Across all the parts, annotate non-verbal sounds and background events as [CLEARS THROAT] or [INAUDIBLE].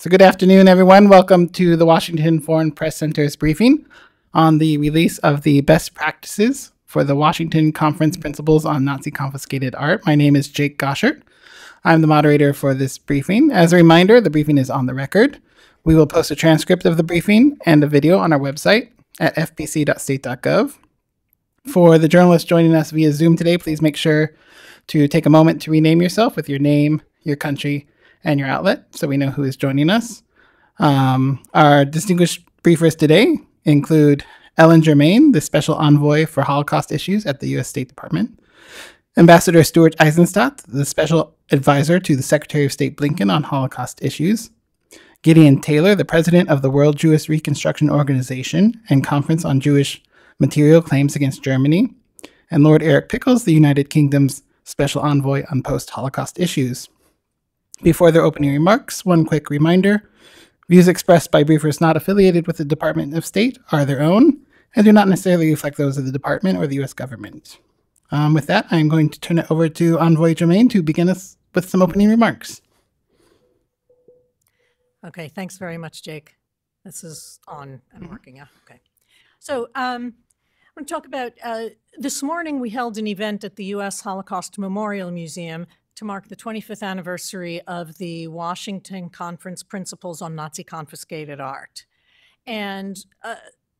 So, good afternoon, everyone. Welcome to the Washington Foreign Press Center's briefing on the release of the best practices for the Washington Conference Principles on Nazi Confiscated Art. My name is Jake Goshert. I'm the moderator for this briefing. As a reminder, the briefing is on the record. We will post a transcript of the briefing and a video on our website at fpc.state.gov. For the journalists joining us via Zoom today, please make sure to take a moment to rename yourself with your name, your country, and your outlet so we know who is joining us. Um, our distinguished briefers today include Ellen Germain, the Special Envoy for Holocaust Issues at the U.S. State Department, Ambassador Stuart Eizenstat, the Special Advisor to the Secretary of State Blinken on Holocaust Issues, Gideon Taylor, the President of the World Jewish Reconstruction Organization and Conference on Jewish Material Claims Against Germany, and Lord Eric Pickles, the United Kingdom's Special Envoy on Post Holocaust Issues. Before their opening remarks, one quick reminder views expressed by briefers not affiliated with the Department of State are their own and do not necessarily reflect those of the Department or the U.S. government. Um, with that, I'm going to turn it over to Envoy Germain to begin us with some opening remarks. Okay, thanks very much, Jake. This is on and working, yeah, okay. So um, I want to talk about, uh, this morning we held an event at the U.S. Holocaust Memorial Museum to mark the 25th anniversary of the Washington Conference Principles on Nazi Confiscated Art. And uh,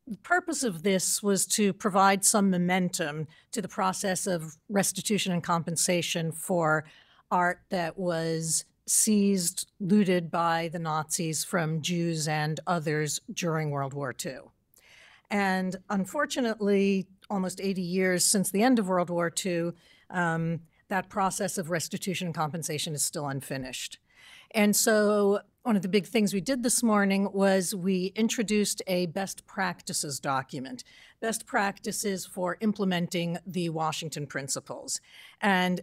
the purpose of this was to provide some momentum to the process of restitution and compensation for art that was seized, looted by the Nazis from Jews and others during World War II. And unfortunately, almost 80 years since the end of World War II, um, that process of restitution and compensation is still unfinished. And so one of the big things we did this morning was we introduced a best practices document, best practices for implementing the Washington principles. And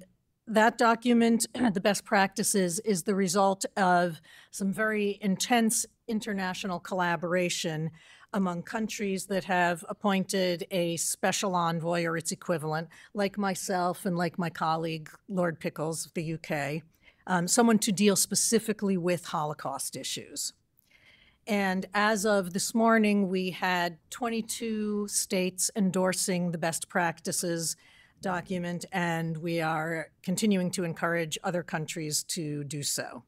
that document, [CLEARS THROAT] the best practices, is the result of some very intense international collaboration among countries that have appointed a special envoy or its equivalent, like myself and like my colleague, Lord Pickles of the UK, um, someone to deal specifically with Holocaust issues. And as of this morning, we had 22 states endorsing the best practices document, and we are continuing to encourage other countries to do so.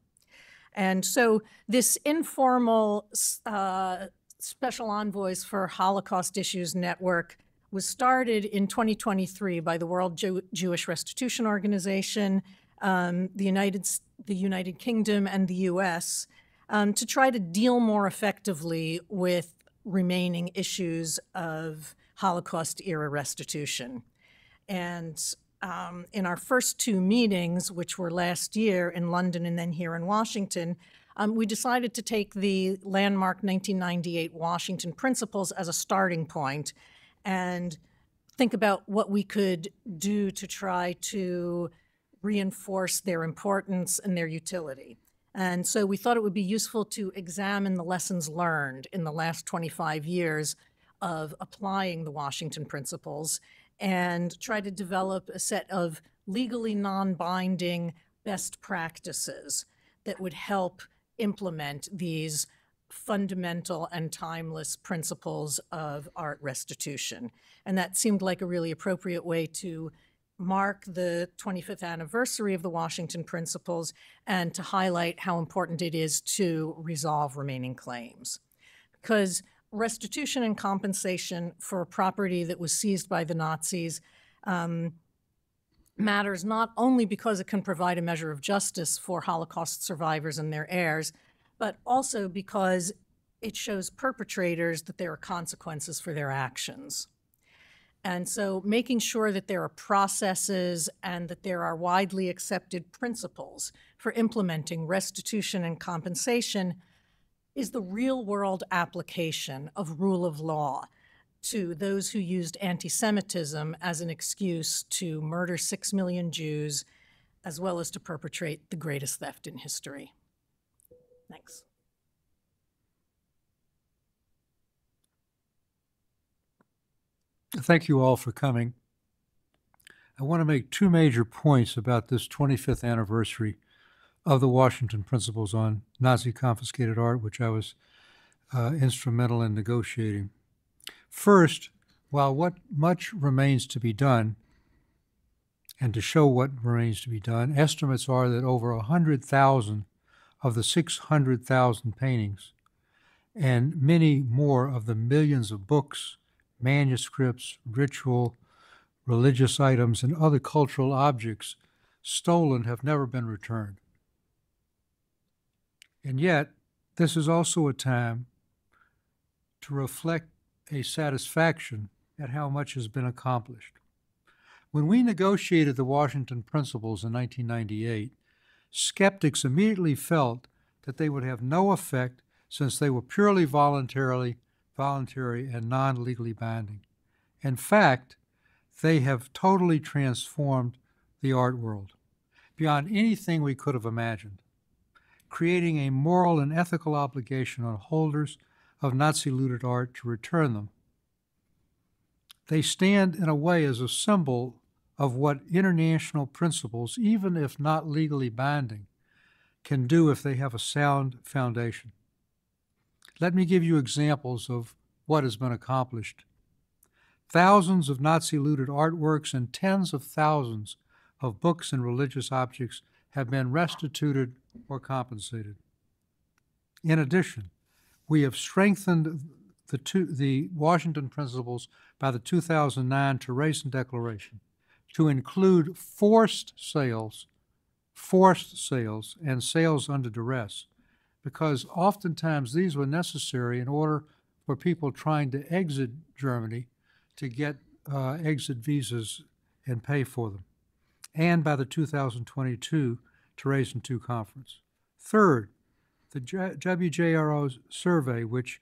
And so this informal uh, Special Envoys for Holocaust Issues Network was started in 2023 by the World Jew Jewish Restitution Organization, um, the, United, the United Kingdom, and the US um, to try to deal more effectively with remaining issues of Holocaust era restitution. And um, in our first two meetings, which were last year in London and then here in Washington, um, we decided to take the landmark 1998 Washington Principles as a starting point and think about what we could do to try to reinforce their importance and their utility. And so we thought it would be useful to examine the lessons learned in the last 25 years of applying the Washington Principles and try to develop a set of legally non-binding best practices that would help implement these fundamental and timeless principles of art restitution. And that seemed like a really appropriate way to mark the 25th anniversary of the Washington Principles and to highlight how important it is to resolve remaining claims. Because restitution and compensation for property that was seized by the Nazis um, matters not only because it can provide a measure of justice for Holocaust survivors and their heirs, but also because it shows perpetrators that there are consequences for their actions. And so making sure that there are processes and that there are widely accepted principles for implementing restitution and compensation is the real world application of rule of law to those who used anti Semitism as an excuse to murder six million Jews, as well as to perpetrate the greatest theft in history. Thanks. Thank you all for coming. I want to make two major points about this 25th anniversary of the Washington Principles on Nazi confiscated art, which I was uh, instrumental in negotiating. First, while what much remains to be done, and to show what remains to be done, estimates are that over 100,000 of the 600,000 paintings and many more of the millions of books, manuscripts, ritual, religious items, and other cultural objects stolen have never been returned. And yet, this is also a time to reflect a satisfaction at how much has been accomplished. When we negotiated the Washington Principles in 1998, skeptics immediately felt that they would have no effect since they were purely voluntarily voluntary and non-legally binding. In fact, they have totally transformed the art world beyond anything we could have imagined, creating a moral and ethical obligation on holders of Nazi looted art to return them. They stand in a way as a symbol of what international principles, even if not legally binding, can do if they have a sound foundation. Let me give you examples of what has been accomplished. Thousands of Nazi looted artworks and tens of thousands of books and religious objects have been restituted or compensated. In addition, we have strengthened the, two, the Washington Principles by the 2009 Terezin Declaration to include forced sales, forced sales, and sales under duress, because oftentimes these were necessary in order for people trying to exit Germany to get uh, exit visas and pay for them, and by the 2022 Terezin II conference. Third, the WJRO survey, which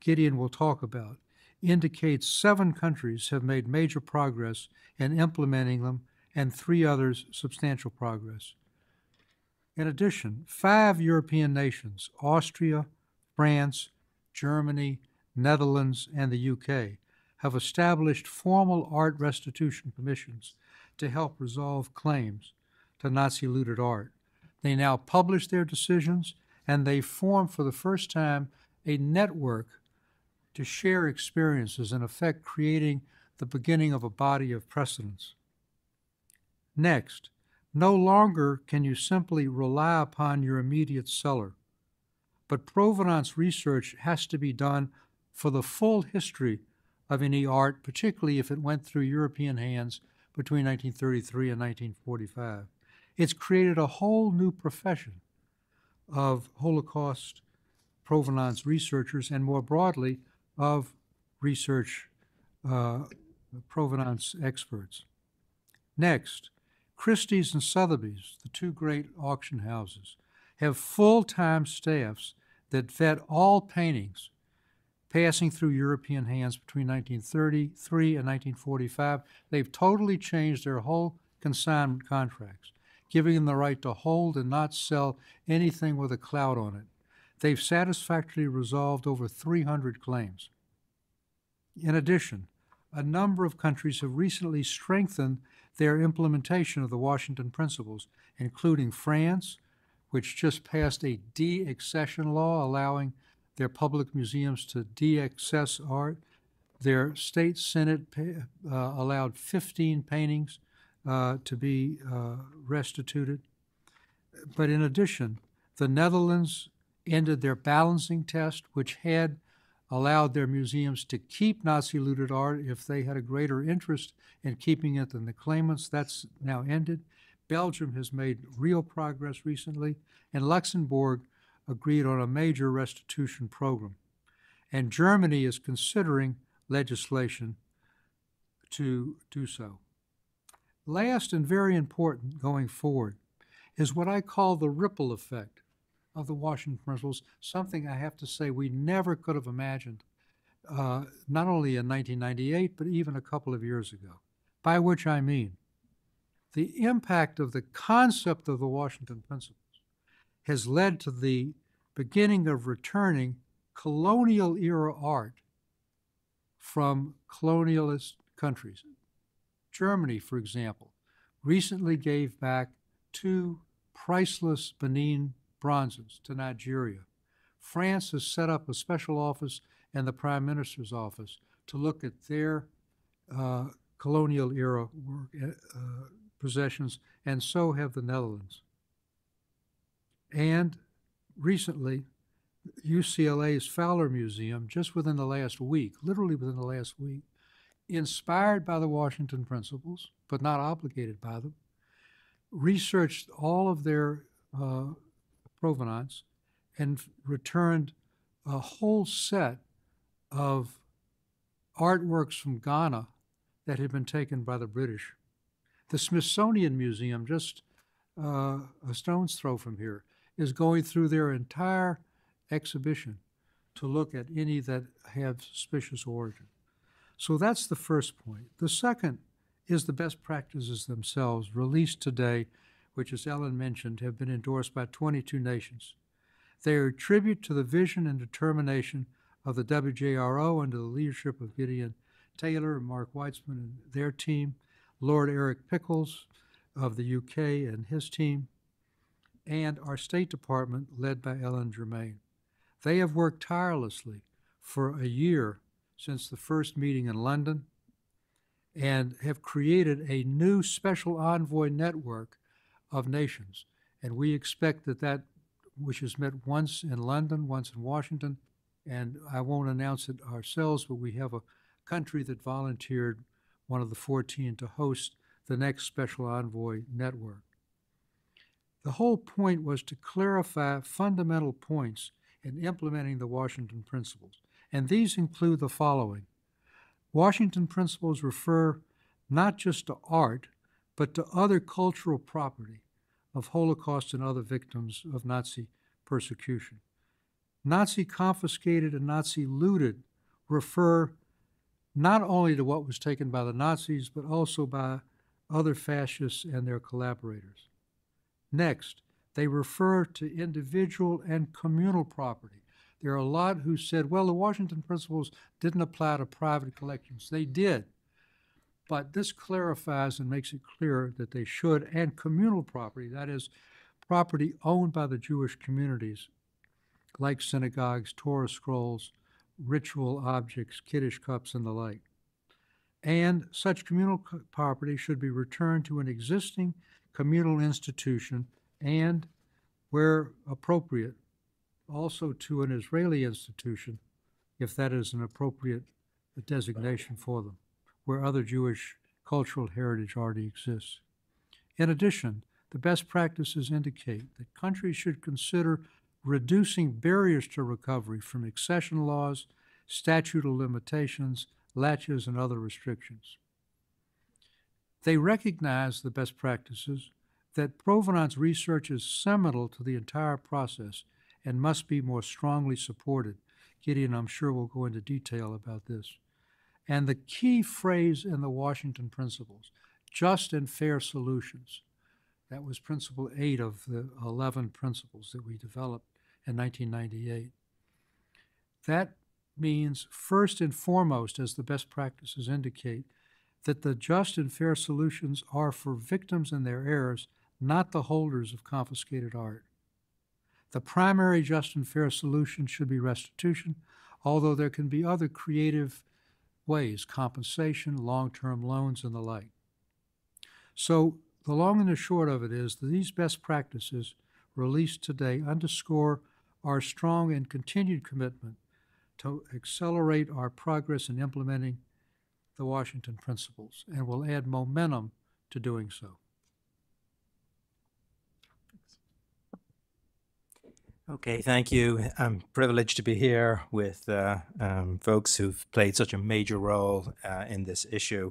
Gideon will talk about, indicates seven countries have made major progress in implementing them and three others substantial progress. In addition, five European nations, Austria, France, Germany, Netherlands, and the UK, have established formal art restitution commissions to help resolve claims to Nazi looted art. They now publish their decisions and they form for the first time a network to share experiences, in effect, creating the beginning of a body of precedents. Next, no longer can you simply rely upon your immediate seller, but provenance research has to be done for the full history of any art, particularly if it went through European hands between 1933 and 1945. It's created a whole new profession of Holocaust provenance researchers and more broadly of research uh, provenance experts. Next, Christie's and Sotheby's, the two great auction houses, have full-time staffs that vet all paintings passing through European hands between 1933 and 1945. They've totally changed their whole consignment contracts, giving them the right to hold and not sell anything with a cloud on it. They've satisfactorily resolved over 300 claims. In addition, a number of countries have recently strengthened their implementation of the Washington Principles, including France, which just passed a de-accession law allowing their public museums to de-access art. Their state senate uh, allowed 15 paintings uh, to be uh, restituted. But in addition, the Netherlands ended their balancing test, which had allowed their museums to keep Nazi looted art if they had a greater interest in keeping it than the claimants. That's now ended. Belgium has made real progress recently, and Luxembourg agreed on a major restitution program. And Germany is considering legislation to do so. Last and very important going forward is what I call the ripple effect of the Washington Principles, something I have to say we never could have imagined, uh, not only in 1998, but even a couple of years ago. By which I mean the impact of the concept of the Washington Principles has led to the beginning of returning colonial era art from colonialist countries. Germany, for example, recently gave back two priceless Benin bronzes to Nigeria. France has set up a special office and the Prime Minister's office to look at their uh, colonial era work, uh, possessions, and so have the Netherlands. And recently, UCLA's Fowler Museum, just within the last week, literally within the last week, inspired by the Washington Principles, but not obligated by them, researched all of their uh, provenance and returned a whole set of artworks from Ghana that had been taken by the British. The Smithsonian Museum, just uh, a stone's throw from here, is going through their entire exhibition to look at any that have suspicious origin. So that's the first point. The second is the best practices themselves, released today, which, as Ellen mentioned, have been endorsed by 22 nations. They are a tribute to the vision and determination of the WJRO under the leadership of Gideon Taylor and Mark Weitzman and their team, Lord Eric Pickles of the UK and his team, and our State Department led by Ellen Germain. They have worked tirelessly for a year since the first meeting in London and have created a new special envoy network of nations. And we expect that that, which has met once in London, once in Washington, and I won't announce it ourselves, but we have a country that volunteered, one of the 14, to host the next special envoy network. The whole point was to clarify fundamental points in implementing the Washington Principles, and these include the following. Washington Principles refer not just to art, but to other cultural property of Holocaust and other victims of Nazi persecution. Nazi confiscated and Nazi looted refer not only to what was taken by the Nazis, but also by other fascists and their collaborators. Next, they refer to individual and communal property. There are a lot who said, well, the Washington Principles didn't apply to private collections. They did. But this clarifies and makes it clear that they should, and communal property, that is, property owned by the Jewish communities, like synagogues, Torah scrolls, ritual objects, Kiddush cups, and the like. And such communal co- property should be returned to an existing communal institution and, where appropriate, also to an Israeli institution, if that is an appropriate designation for them, where other Jewish cultural heritage already exists. In addition, the best practices indicate that countries should consider reducing barriers to recovery from accession laws, statute of limitations, laches, and other restrictions. They recognize the best practices that provenance research is seminal to the entire process and must be more strongly supported. Gideon, I'm sure, will go into detail about this. And the key phrase in the Washington Principles just and fair solutions. That was Principle 8 of the 11 principles that we developed in 1998. That means, first and foremost, as the best practices indicate, that the just and fair solutions are for victims and their heirs, not the holders of confiscated art. The primary just and fair solution should be restitution, although there can be other creative ways compensation, long term loans, and the like. So, the long and the short of it is that these best practices released today underscore our strong and continued commitment to accelerate our progress in implementing the Washington Principles and will add momentum to doing so. Okay, thank you. I'm privileged to be here with uh, um, folks who've played such a major role uh, in this issue.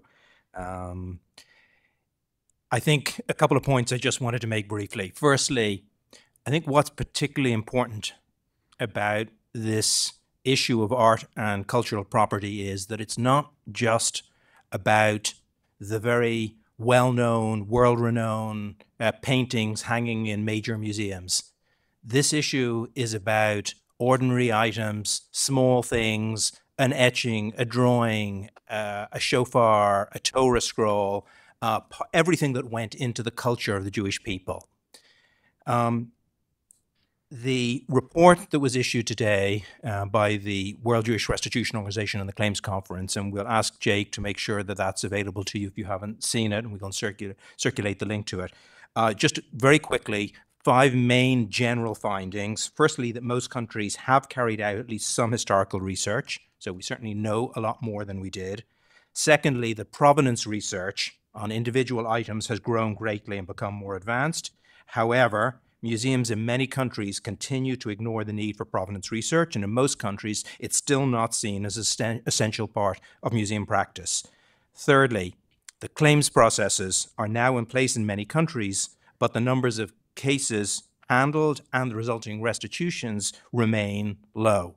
Um, I think a couple of points I just wanted to make briefly. Firstly, I think what's particularly important about this issue of art and cultural property is that it's not just about the very well known, world renowned uh, paintings hanging in major museums. This issue is about ordinary items, small things, an etching, a drawing, uh, a shofar, a Torah scroll, uh, everything that went into the culture of the Jewish people. Um, the report that was issued today uh, by the World Jewish Restitution Organization and the Claims Conference, and we'll ask Jake to make sure that that's available to you if you haven't seen it, and we're going to circulate, circulate the link to it. Uh, just very quickly, five main general findings. Firstly, that most countries have carried out at least some historical research, so we certainly know a lot more than we did. Secondly, the provenance research on individual items has grown greatly and become more advanced. However, museums in many countries continue to ignore the need for provenance research, and in most countries, it's still not seen as an essential part of museum practice. Thirdly, the claims processes are now in place in many countries, but the numbers of cases handled and the resulting restitutions remain low.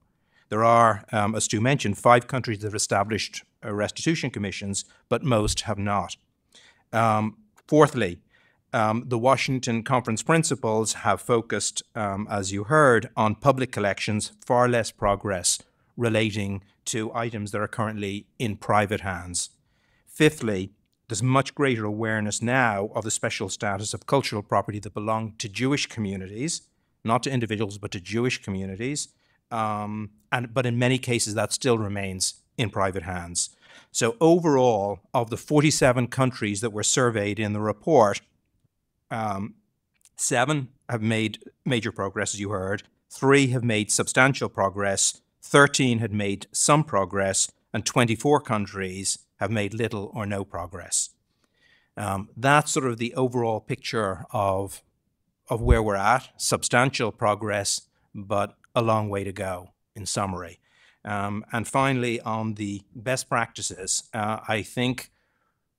There are, um, as Stu mentioned, five countries that have established uh, restitution commissions, but most have not. Um, fourthly, um, the Washington Conference principles have focused, um, as you heard, on public collections, far less progress relating to items that are currently in private hands. Fifthly, there's much greater awareness now of the special status of cultural property that belong to Jewish communities, not to individuals, but to Jewish communities. Um, and but in many cases, that still remains in private hands. So overall, of the 47 countries that were surveyed in the report, um, seven have made major progress, as you heard. Three have made substantial progress. 13 had made some progress, and 24 countries have made little or no progress. Um, that's sort of the overall picture of, of where we're at. Substantial progress, but a long way to go, in summary. Um, and finally, on the best practices, uh, I think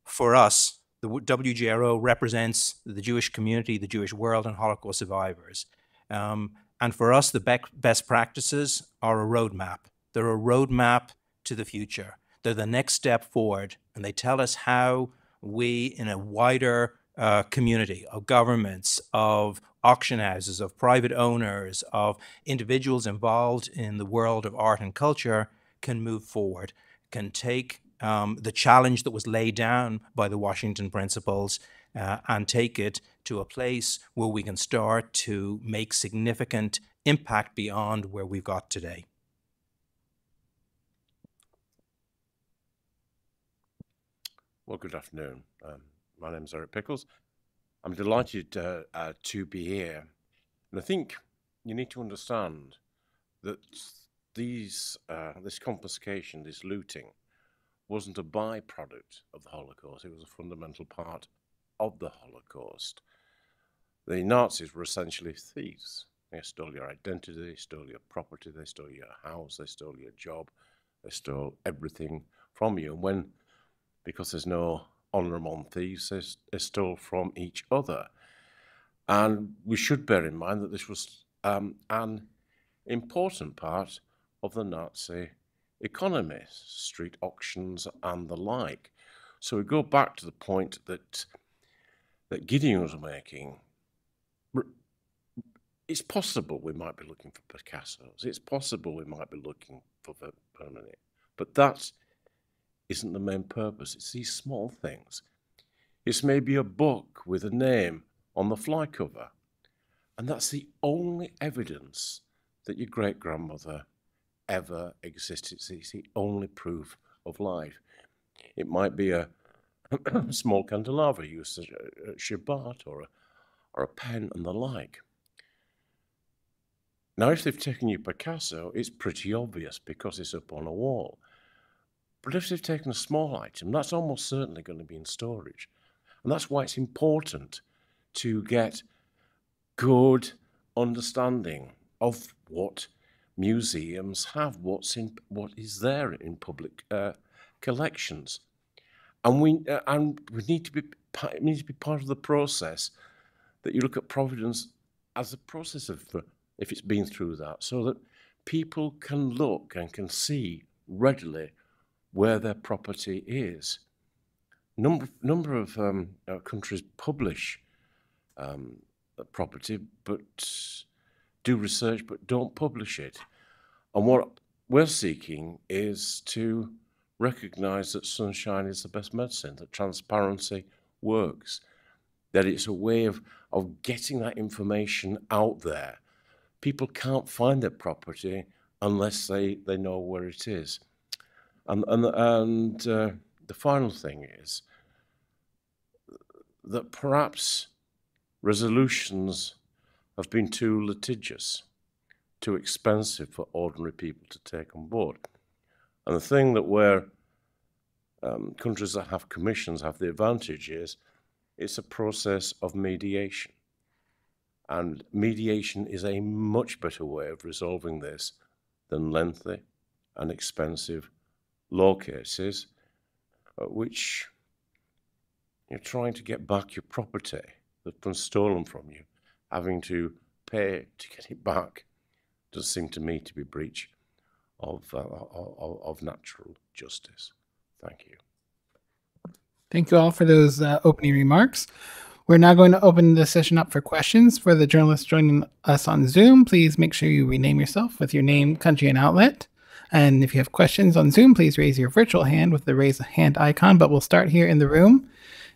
for us, the WJRO represents the Jewish community, the Jewish world, and Holocaust survivors. Um, and for us, the best practices are a roadmap. They're a roadmap to the future. They're the next step forward, and they tell us how we, in a wider uh, community of governments, of auction houses, of private owners, of individuals involved in the world of art and culture, can move forward, can take um, the challenge that was laid down by the Washington Principles uh, and take it to a place where we can start to make significant impact beyond where we've got today. Well, good afternoon. Um, my name is Eric Pickles. I'm delighted uh, uh, to be here. And I think you need to understand that these, uh, this confiscation, this looting, wasn't a byproduct of the Holocaust, it was a fundamental part of the Holocaust. The Nazis were essentially thieves. They stole your identity, they stole your property, they stole your house, they stole your job, they stole everything from you. And when, because there's no honor among thieves, they, stole from each other. And we should bear in mind that this was um, an important part of the Nazi economy, street auctions and the like. So we go back to the point that that Gideon was making. It's possible we might be looking for Picassos. It's possible we might be looking for Bernini. But that isn't the main purpose. It's these small things. It's maybe a book with a name on the fly cover. And that's the only evidence that your great grandmother ever existed. It's the only proof of life. It might be a [CLEARS THROAT] small candelabra used as a uh, uh, Shabbat or a, or a pen and the like. Now, if they've taken you Picasso, it's pretty obvious because it's up on a wall. But if they've taken a small item, that's almost certainly going to be in storage. And that's why it's important to get good understanding of what museums have what's in what is there in public uh, collections, and we uh, and we need to be it needs to be part of the process that you look at providence as a process of uh, if it's been through that, so that people can look and can see readily where their property is. Number number of um, uh, countries publish um, property, but do research but don't publish it. And what we're seeking is to recognize that sunshine is the best medicine, that transparency works, that it's a way of, of getting that information out there. People can't find their property unless they, they know where it is. And, and, and uh, the final thing is that perhaps resolutions have been too litigious, too expensive for ordinary people to take on board. And the thing that where um, countries that have commissions have the advantage is it's a process of mediation. And mediation is a much better way of resolving this than lengthy and expensive law cases, uh, which you're trying to get back your property that's been stolen from you, having to pay to get it back, does seem to me to be breach of, uh, of, of natural justice. Thank you. Thank you all for those uh, opening remarks. We're now going to open the session up for questions. For the journalists joining us on Zoom, please make sure you rename yourself with your name, country, and outlet. And if you have questions on Zoom, please raise your virtual hand with the raise a hand icon. But we'll start here in the room.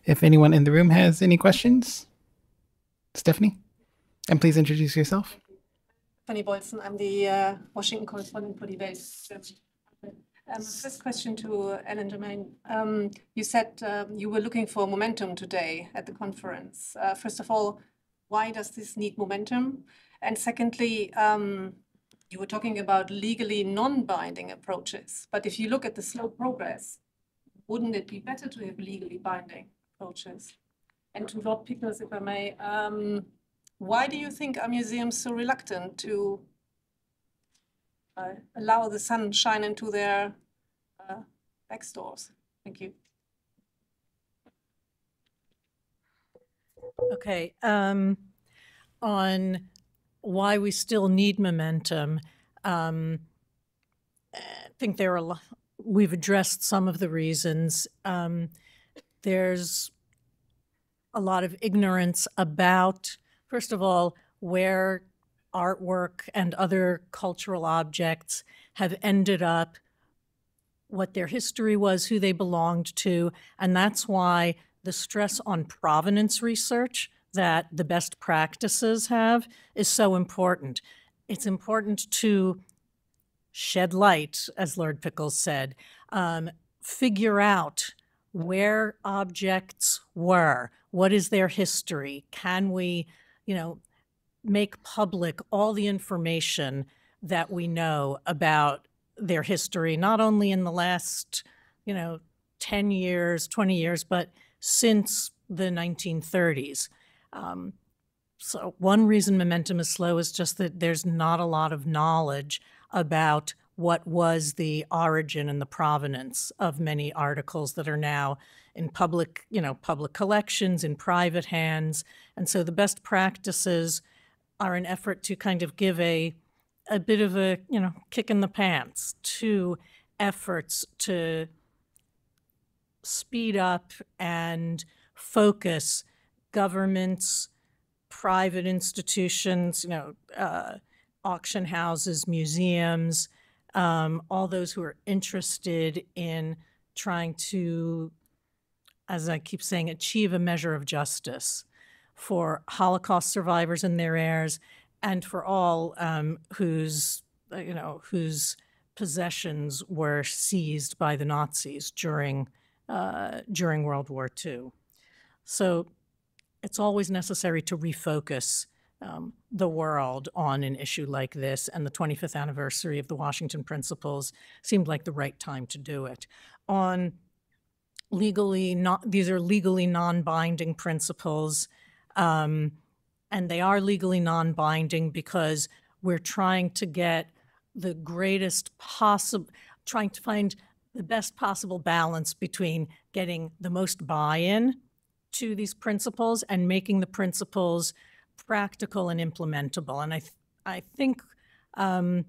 If anyone in the room has any questions, Stephanie, and please introduce yourself. Stephanie Bolzen, I'm the uh, Washington correspondent for the Welt. Um, first question to Ellen Germain. Um, you said um, you were looking for momentum today at the conference. Uh, first of all, why does this need momentum? And secondly, um, you were talking about legally non-binding approaches. But if you look at the slow progress, wouldn't it be better to have legally binding approaches? And to Lord Pickles, if I may, um, why do you think are museums so reluctant to uh, allow the sun shine into their uh, back stores. Thank you. Okay. Um, on why we still need momentum, um, I think there are lot, we've addressed some of the reasons. Um, there's a lot of ignorance about, first of all, where artwork and other cultural objects have ended up, what their history was, who they belonged to. And that's why the stress on provenance research that the best practices have is so important. It's important to shed light, as Lord Pickles said, um, figure out where objects were, what is their history, can we, you know, make public all the information that we know about their history, not only in the last, you know, 10 years, 20 years, but since the 1930s. Um, so, one reason momentum is slow is just that there's not a lot of knowledge about what was the origin and the provenance of many articles that are now in public, you know, public collections, in private hands. And so the best practices are an effort to kind of give a a bit of a you know kick in the pants to efforts to speed up and focus governments, private institutions, you know, uh, auction houses, museums, um, all those who are interested in trying to, as I keep saying, achieve a measure of justice for Holocaust survivors and their heirs, and for all um, whose uh, you know whose possessions were seized by the Nazis during uh, during World War II. So it's always necessary to refocus um, the world on an issue like this, and the 25th anniversary of the Washington Principles seemed like the right time to do it. On legally not, these are legally non-binding principles. Um, and they are legally non binding because we're trying to get the greatest possible, trying to find the best possible balance between getting the most buy in to these principles and making the principles practical and implementable. And I, th- I think um,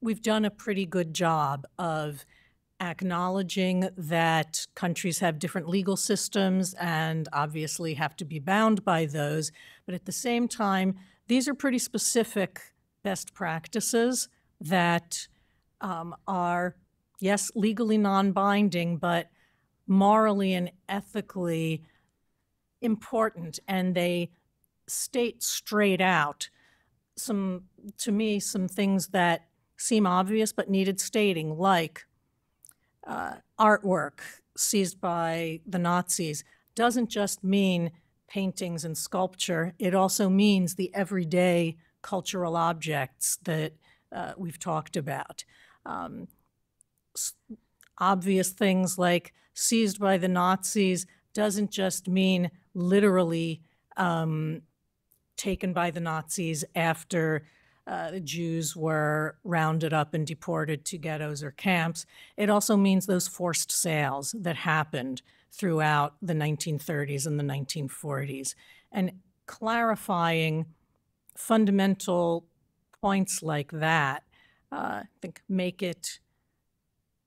we've done a pretty good job of acknowledging that countries have different legal systems and obviously have to be bound by those. But at the same time, these are pretty specific best practices that um, are, yes, legally non binding, but morally and ethically important. And they state straight out some, to me, some things that seem obvious but needed stating, like uh, artwork seized by the Nazis doesn't just mean paintings and sculpture, it also means the everyday cultural objects that uh, we've talked about. Um, obvious things like seized by the Nazis doesn't just mean literally um, taken by the Nazis after uh, the Jews were rounded up and deported to ghettos or camps. It also means those forced sales that happened throughout the 1930s and the 1940s. And clarifying fundamental points like that, uh, I think, make it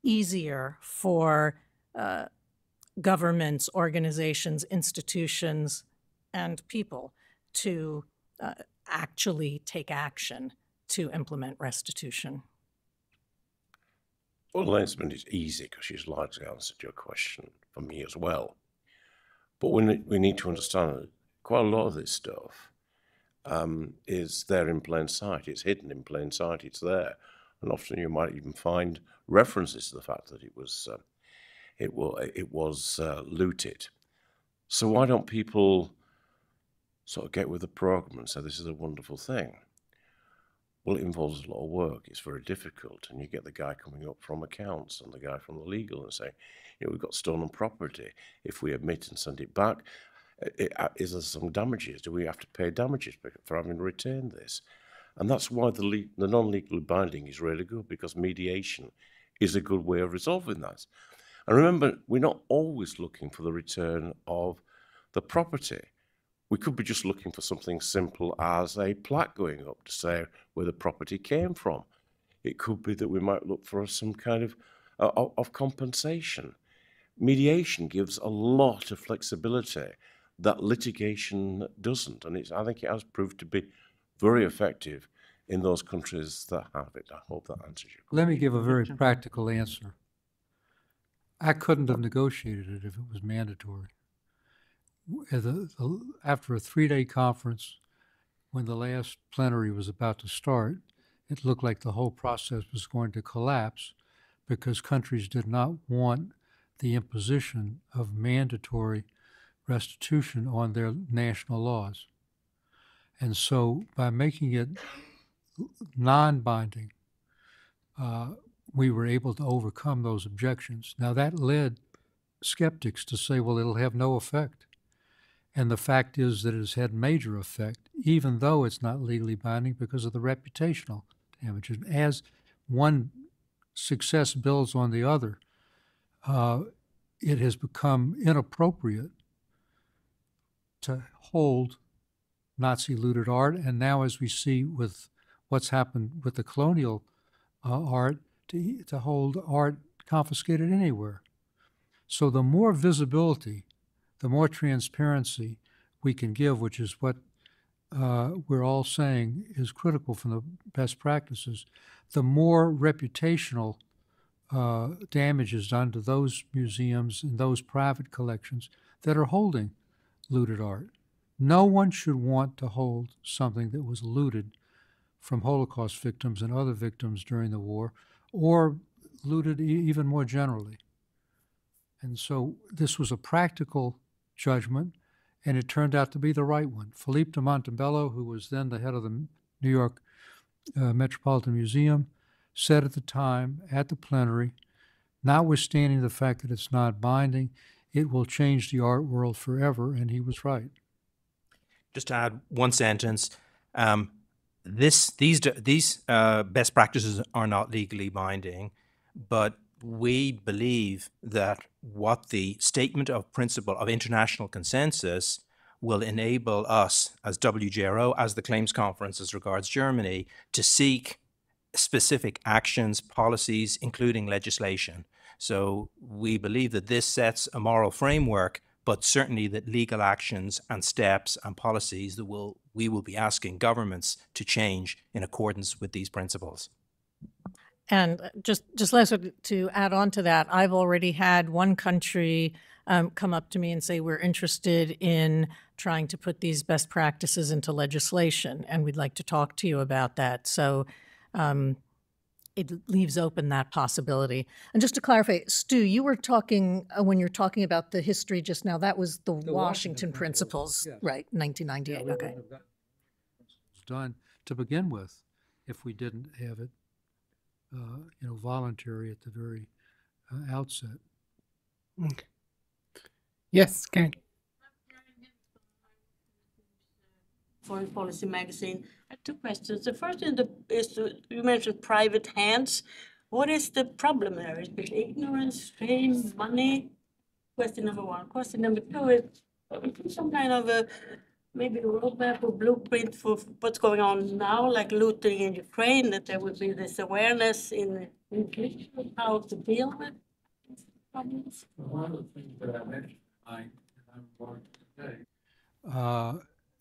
easier for uh, governments, organizations, institutions, and people to uh, actually take action to implement restitution. Well, Lensman is easy because she's largely answered your question for me as well. But we we need to understand that quite a lot of this stuff um, is there in plain sight. It's hidden in plain sight. It's there, and often you might even find references to the fact that it was uh, it was it was uh, looted. So why don't people sort of get with the program and say this is a wonderful thing? Well, it involves a lot of work. It's very difficult, and you get the guy coming up from accounts and the guy from the legal and saying, you know, we've got stolen property. If we admit and send it back, i- i- uh, is there some damages? Do we have to pay damages for having retained this? And that's why the le- the non-legal binding is really good because mediation is a good way of resolving that. And remember, we're not always looking for the return of the property. We could be just looking for something simple as a plaque going up to say where the property came from. It could be that we might look for some kind of uh, of of compensation. Mediation gives a lot of flexibility that litigation doesn't, and it's, I think it has proved to be very effective in those countries that have it. I hope that answers your question. Let me give a very practical answer. I couldn't have negotiated it if it was mandatory. After a three-day conference, when the last plenary was about to start, it looked like the whole process was going to collapse because countries did not want the imposition of mandatory restitution on their national laws. And so by making it non-binding, uh, we were able to overcome those objections. Now, that led skeptics to say, well, it'll have no effect. And the fact is that it has had major effect, even though it's not legally binding because of the reputational damages. As one success builds on the other, uh, it has become inappropriate to hold Nazi looted art. And now, as we see with what's happened with the colonial uh, art, to, to hold art confiscated anywhere. So the more visibility, the more transparency we can give, which is what uh, we're all saying is critical from the best practices, the more reputational uh, damage is done to those museums and those private collections that are holding looted art. No one should want to hold something that was looted from Holocaust victims and other victims during the war, or looted e- even more generally. And so this was a practical judgment, and it turned out to be the right one. Philippe de Montebello, who was then the head of the New York uh, Metropolitan Museum, said at the time at the plenary, notwithstanding the fact that it's not binding, it will change the art world forever, and he was right. just to add one sentence, um, this these these uh, best practices are not legally binding, but we believe that what the statement of principle of international consensus will enable us as WJRO, as the claims conference as regards Germany, to seek specific actions, policies, including legislation. So we believe that this sets a moral framework, but certainly that legal actions and steps and policies that will we will be asking governments to change in accordance with these principles. And just just last to add on to that, I've already had one country um, come up to me and say we're interested in trying to put these best practices into legislation, and we'd like to talk to you about that. So. Um, it leaves open that possibility. And just to clarify, Stu, you were talking, uh, when you're talking about the history just now, that was the Washington Washington Principles, Principles, yes. right, 1998, we okay. wouldn't have gotten principles Done to begin with, if we didn't have it, uh, you know, voluntary at the very uh, outset. Okay. Yes, Karen. Foreign Policy magazine. I have two questions. The first is, the, is to, you mentioned private hands. What is the problem there? Is it ignorance, shame, money? Question number one. Question number two is some kind of a maybe a roadmap or blueprint for what's going on now, like looting in Ukraine, that there would be this awareness in, in future of how to deal with problems. One of the things that I mentioned, I, I'm going today. Uh,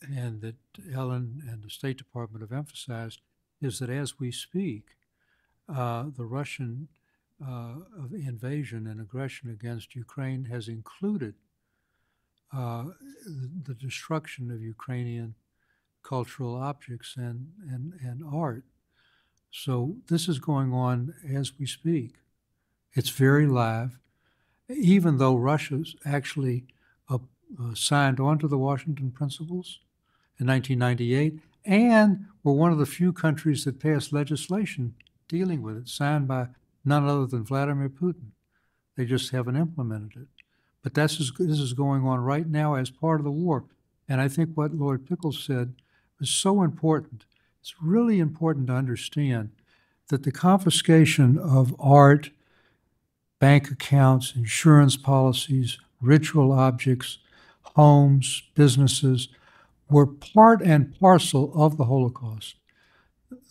and that Ellen and the State Department have emphasized is that as we speak, uh, the Russian uh, invasion and aggression against Ukraine has included uh, the destruction of Ukrainian cultural objects and, and, and art. So this is going on as we speak. It's very live, even though Russia's actually uh, uh, signed on to the Washington Principles in 1998 and were one of the few countries that passed legislation dealing with it, signed by none other than Vladimir Putin. They just haven't implemented it. But that's is, this is going on right now as part of the war. And I think what Lord Pickles said was so important. It's really important to understand that the confiscation of art, bank accounts, insurance policies, ritual objects, homes, businesses were part and parcel of the Holocaust.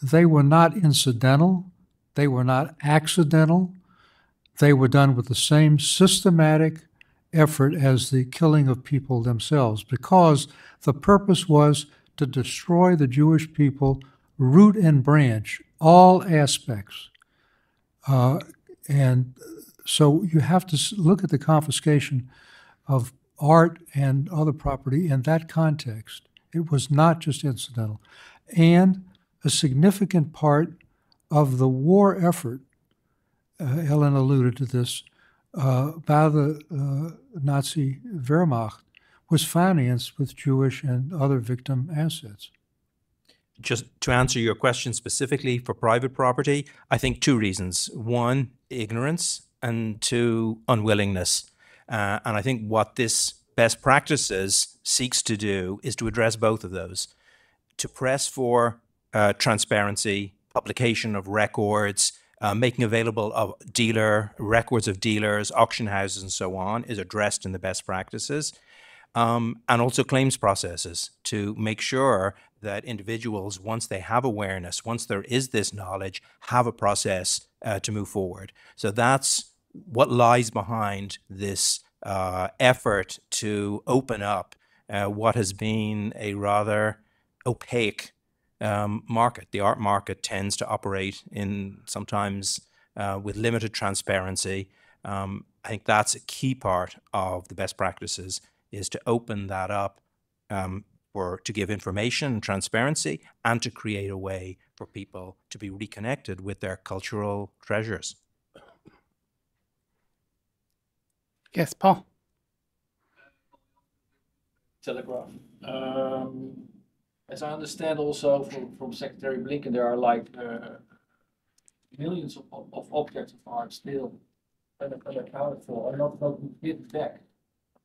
They were not incidental, they were not accidental, they were done with the same systematic effort as the killing of people themselves because the purpose was to destroy the Jewish people root and branch, all aspects. Uh, and so you have to look at the confiscation of art and other property in that context. It was not just incidental. And a significant part of the war effort, uh, Ellen alluded to this, uh, by the uh, Nazi Wehrmacht was financed with Jewish and other victim assets. Just to answer your question specifically for private property, I think two reasons. One, ignorance, and two, unwillingness. Uh, and I think what this best practices seeks to do is to address both of those. To press for uh, transparency, publication of records, uh, making available of dealer records of dealers, auction houses, and so on is addressed in the best practices um, and also claims processes to make sure that individuals, once they have awareness, once there is this knowledge, have a process uh, to move forward. So that's what lies behind this uh, effort to open up uh, what has been a rather opaque um, market. The art market tends to operate in sometimes uh, with limited transparency. Um, I think that's a key part of the best practices is to open that up um, for to give information and transparency and to create a way for people to be reconnected with their cultural treasures. Yes, Paul. Telegraph. Um, as I understand also from, from Secretary Blinken, there are like uh, millions of, of- objects of art still un- unaccounted for or not, not given back.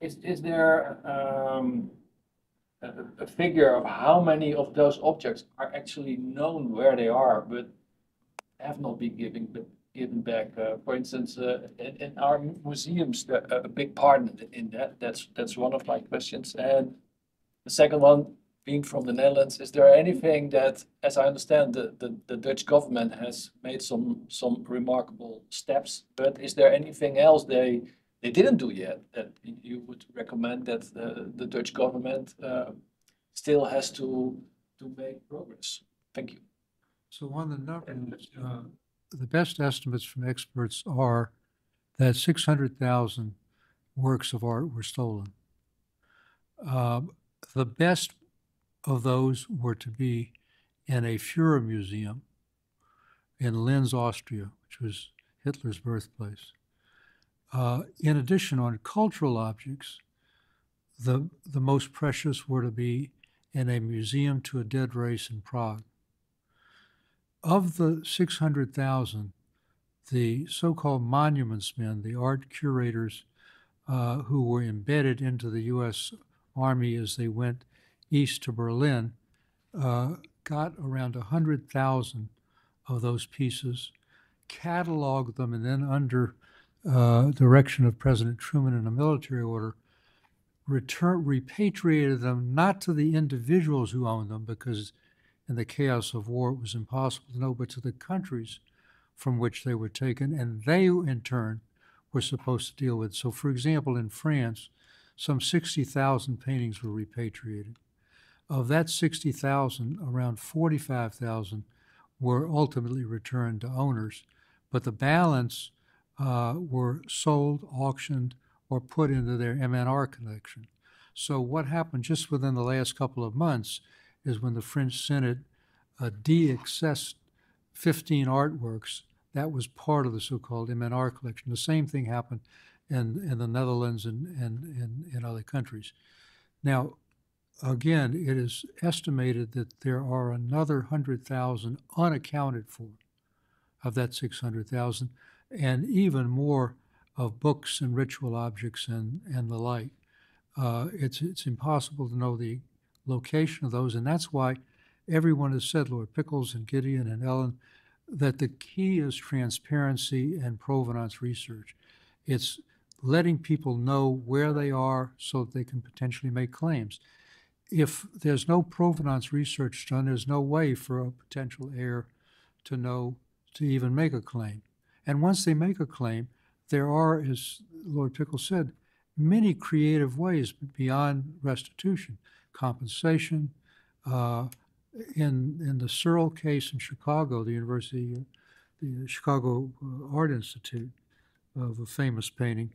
Is, is there um, a, a figure of how many of those objects are actually known where they are, but have not been given, given back? Uh, for instance, uh, in, in our museums, the, a big part in, in that, that's, that's one of my questions. And the second one, being from the Netherlands, is there anything that, as I understand, the, the, the Dutch government has made some, some remarkable steps, but is there anything else they, they didn't do yet that you would recommend that uh, the Dutch government uh, still has to, to make progress? Thank you. So on the numbers, uh, the best estimates from experts are that 600,000 works of art were stolen. Um, the best of those were to be in a Führer museum in Linz, Austria, which was Hitler's birthplace. Uh, in addition, on cultural objects, the, the most precious were to be in a museum to a dead race in Prague. Of the 600,000, the so called monuments men, the art curators uh, who were embedded into the U.S. Army as they went east to Berlin, uh, got around 100,000 of those pieces, cataloged them, and then under uh, direction of President Truman in a military order, return, repatriated them not to the individuals who owned them, because in the chaos of war it was impossible to know, but to the countries from which they were taken, and they in turn were supposed to deal with. So, for example, in France, some 60,000 paintings were repatriated. Of that 60,000, around 45,000 were ultimately returned to owners, but the balance uh, were sold, auctioned, or put into their MNR collection. So, what happened just within the last couple of months is when the French Senate uh, de accessed 15 artworks, that was part of the so called MNR collection. The same thing happened in, in the Netherlands and, and, and in other countries. Now, again, it is estimated that there are another 100,000 unaccounted for of that 600,000, and even more of books and ritual objects and, and the like. Uh, it's, it's impossible to know the location of those, and that's why everyone has said, Lord Pickles and Gideon and Ellen, that the key is transparency and provenance research. It's letting people know where they are so that they can potentially make claims. If there's no provenance research done, there's no way for a potential heir to know to even make a claim. And once they make a claim, there are, as Lord Pickle said, many creative ways beyond restitution, compensation. Uh, in in the Searle case in Chicago, the University, the Chicago uh, Art Institute, of a famous painting,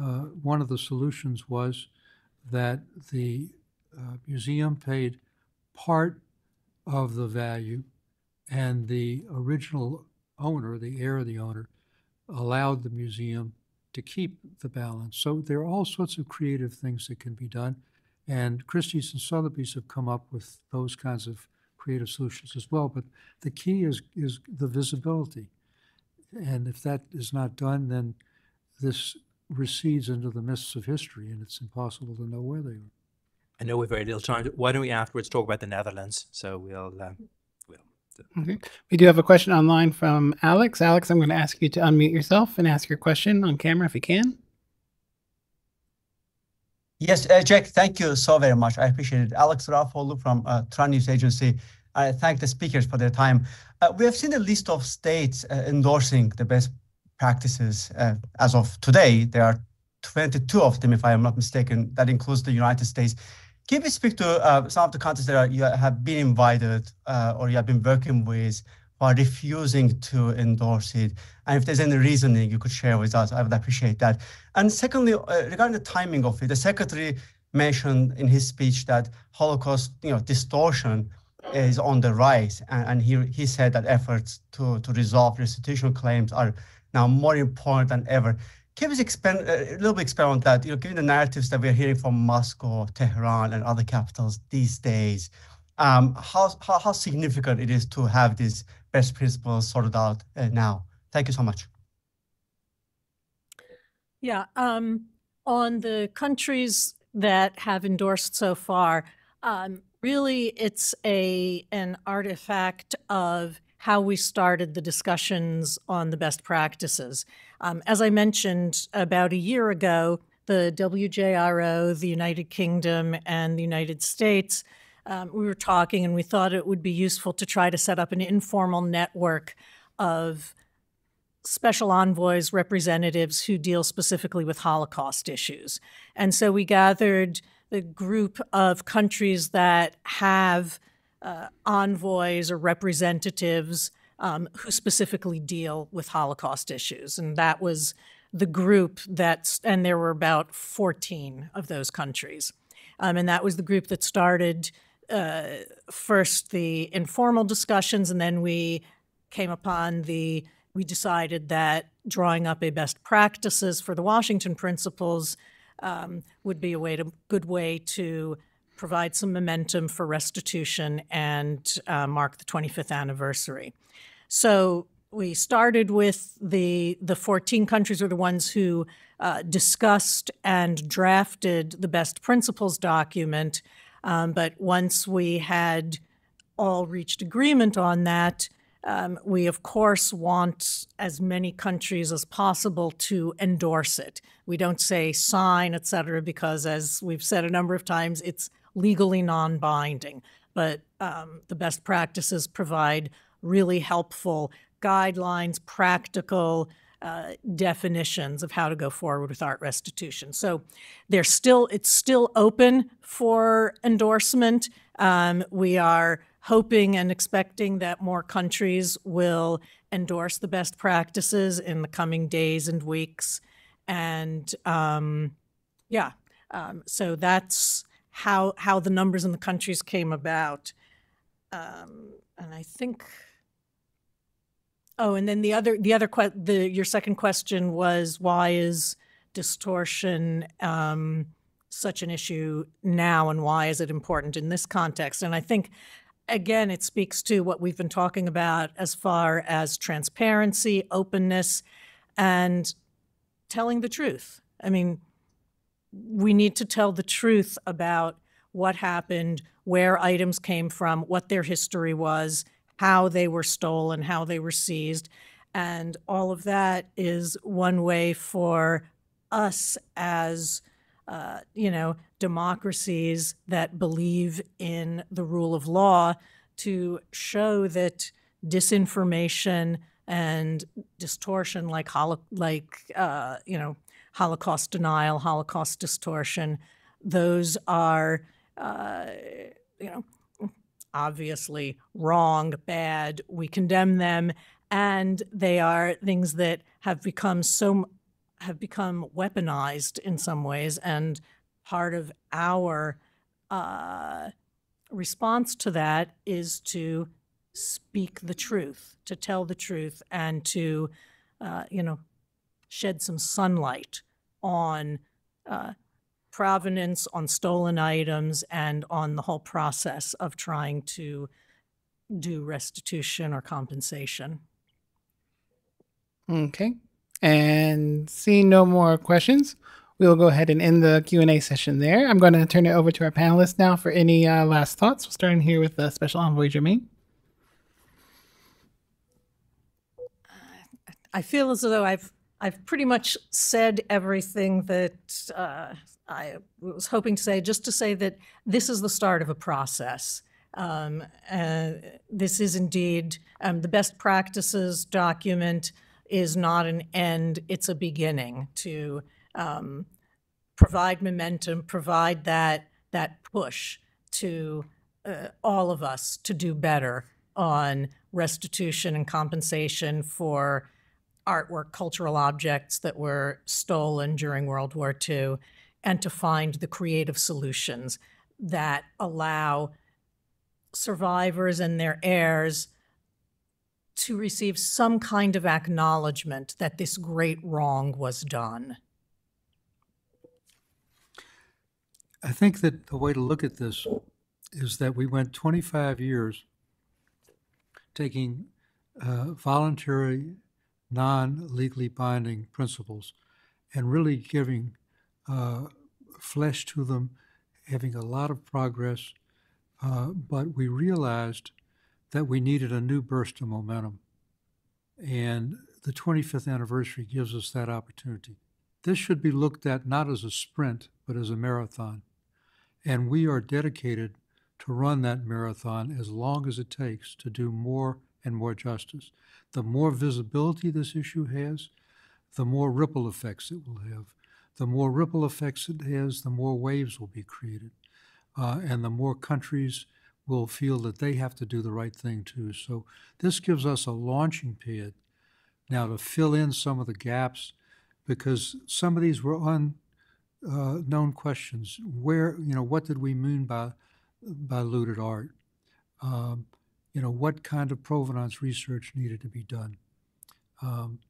uh, one of the solutions was that the uh, museum paid part of the value, and the original owner, the heir of the owner, allowed the museum to keep the balance. So there are all sorts of creative things that can be done. And Christie's and Sotheby's have come up with those kinds of creative solutions as well. But the key is, is the visibility. And if that is not done, then this recedes into the mists of history and it's impossible to know where they are. I know we've very little time. Why don't we afterwards talk about the Netherlands? So we'll, uh, we'll. Okay. We do have a question online from Alex. Alex, I'm going to ask you to unmute yourself and ask your question on camera if you can. Yes, uh, Jack, thank you so very much. I appreciate it. Alex Raufoglu from uh, Turan News Agency. I thank the speakers for their time. Uh, we have seen a list of states uh, endorsing the best practices uh, as of today. There are 22 of them, if I am not mistaken. That includes the United States. Can you speak to uh, some of the countries that are, you have been invited uh, or you have been working with are refusing to endorse it? And if there's any reasoning you could share with us, I would appreciate that. And secondly, uh, regarding the timing of it, the secretary mentioned in his speech that Holocaust, you know, distortion is on the rise, and, and he he said that efforts to to resolve restitution claims are now more important than ever. Can you expand uh, a little bit expand on that? You know, given the narratives that we're hearing from Moscow, Tehran, and other capitals these days, um, how, how, how significant it is to have these best principles sorted out uh, now. Thank you so much. Yeah, um, on the countries that have endorsed so far, um, really it's a an artifact of how we started the discussions on the best practices. Um, as I mentioned about a year ago, the WJRO, the United Kingdom, and the United States, um, we were talking and we thought it would be useful to try to set up an informal network of special envoys, representatives who deal specifically with Holocaust issues. And so we gathered the group of countries that have uh, envoys or representatives um, who specifically deal with Holocaust issues. And that was the group that's, and there were about 14 of those countries. Um, and that was the group that started uh, first the informal discussions, and then we came upon the, we decided that drawing up a best practices for the Washington Principles um, would be a way to, good way to provide some momentum for restitution and uh, mark the 25th anniversary. So we started with the the 14 countries were the ones who uh, discussed and drafted the best principles document. Um, but once we had all reached agreement on that, um, we of course want as many countries as possible to endorse it. We don't say sign, et cetera, because as we've said a number of times, it's legally non-binding. But um, the best practices provide really helpful guidelines, practical uh, definitions of how to go forward with art restitution. So there's still it's still open for endorsement. Um, we are hoping and expecting that more countries will endorse the best practices in the coming days and weeks. And um, yeah, um, so that's how how the numbers in the countries came about. Um, and I think Oh, and then the other, the other que, the, your second question was why is distortion um, such an issue now and why is it important in this context? And I think, again, it speaks to what we've been talking about as far as transparency, openness, and telling the truth. I mean, we need to tell the truth about what happened, where items came from, what their history was, how they were stolen, how they were seized. And all of that is one way for us as, uh, you know, democracies that believe in the rule of law to show that disinformation and distortion like holo- like uh, you know Holocaust denial, Holocaust distortion, those are uh, you know obviously wrong, bad. We condemn them, and they are things that have become so have become weaponized in some ways, and part of our uh, response to that is to speak the truth, to tell the truth, and to uh, you know shed some sunlight on uh, provenance, on stolen items, and on the whole process of trying to do restitution or compensation. Okay. And seeing no more questions, we'll go ahead and end the Q&A session there. I'm going to turn it over to our panelists now for any uh, last thoughts. We're starting here with the Special Envoy Germain. I feel as though I've I've pretty much said everything that uh, I was hoping to say, just to say that this is the start of a process. Um, uh, this is indeed um, the best practices document is not an end, it's a beginning to um, provide momentum, provide that, that push to uh, all of us to do better on restitution and compensation for artwork, cultural objects that were stolen during World War II, and to find the creative solutions that allow survivors and their heirs to receive some kind of acknowledgement that this great wrong was done. I think that the way to look at this is that we went 25 years taking uh, voluntary non-legally binding principles and really giving uh, flesh to them, having a lot of progress. Uh, but we realized that we needed a new burst of momentum. And the 25th anniversary gives us that opportunity. This should be looked at not as a sprint, but as a marathon. And we are dedicated to run that marathon as long as it takes to do more and more justice. The more visibility this issue has, the more ripple effects it will have. The more ripple effects it has, the more waves will be created. Uh, and the more countries will feel that they have to do the right thing too. So this gives us a launching pad now to fill in some of the gaps because some of these were unknown questions. Where, you know, what did we mean by, by looted art? Um, you know, what kind of provenance research needed to be done? Um,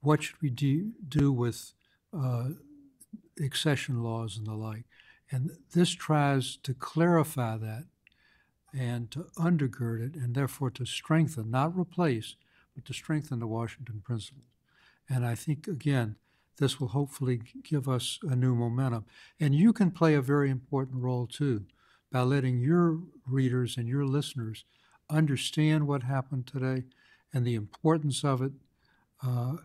what should we do, do with uh, accession laws and the like? And this tries to clarify that and to undergird it and therefore to strengthen, not replace, but to strengthen the Washington principles. And I think, again, this will hopefully give us a new momentum. And you can play a very important role too by letting your readers and your listeners understand what happened today and the importance of it. Uh,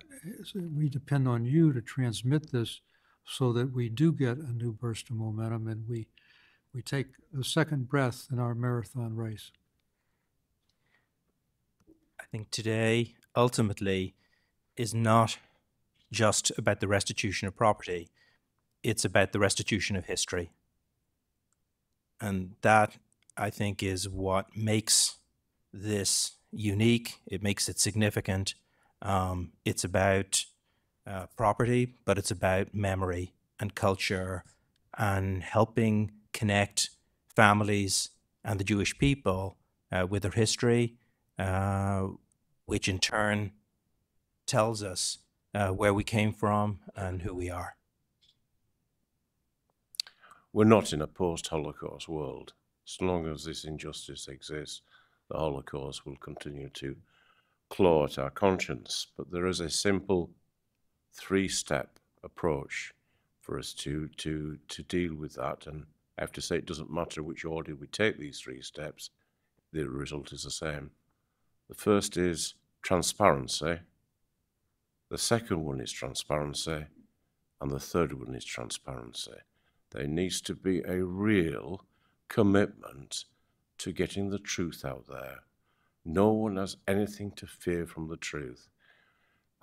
we depend on you to transmit this so that we do get a new burst of momentum and we we take a second breath in our marathon race. I think today ultimately is not just about the restitution of property, it's about the restitution of history. And that, I think, is what makes this unique, it makes it significant. Um, it's about uh, property, but it's about memory and culture and helping connect families and the Jewish people uh, with their history, uh, which in turn tells us uh, where we came from and who we are. We're not in a post Holocaust world. As long as this injustice exists, the Holocaust will continue to claw at our conscience. But there is a simple three step approach for us to, to, to deal with that. And I have to say, it doesn't matter which order we take these three steps, the result is the same. The first is transparency. The second one is transparency. And the third one is transparency. There needs to be a real commitment to getting the truth out there. No one has anything to fear from the truth.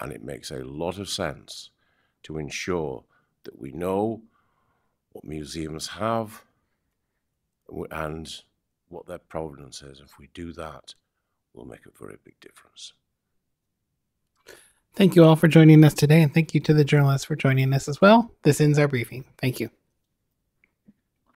And it makes a lot of sense to ensure that we know what museums have and what their provenance is. If we do that, we'll make a very big difference. Thank you all for joining us today, and thank you to the journalists for joining us as well. This ends our briefing. Thank you.